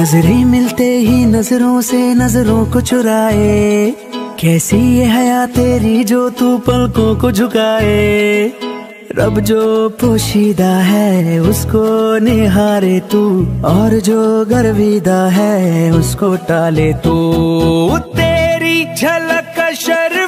नज़रें मिलते ही नज़रों से नज़रों को चुराए। कैसी ये हया तेरी जो तू पलकों को झुकाए? रब जो पोशीदा है, उसको निहारे तू। और जो गर्विदा है, उसको टाले तू। तेरी झलक झल